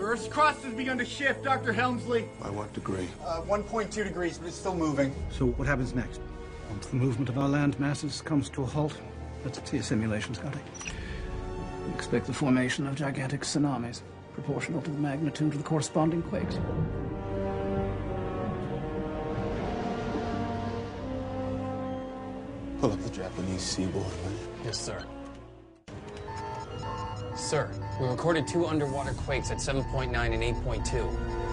The Earth's crust has begun to shift, Dr. Helmsley. By what degree? Uh, 1.2 degrees, but it's still moving. So what happens next? Once the movement of our land masses comes to a halt, let's see a simulation, Scotty. We expect the formation of gigantic tsunamis, proportional to the magnitude of the corresponding quakes. Pull up the Japanese seaboard, will you? Yes, sir. Sir, we recorded two underwater quakes at 7.9 and 8.2.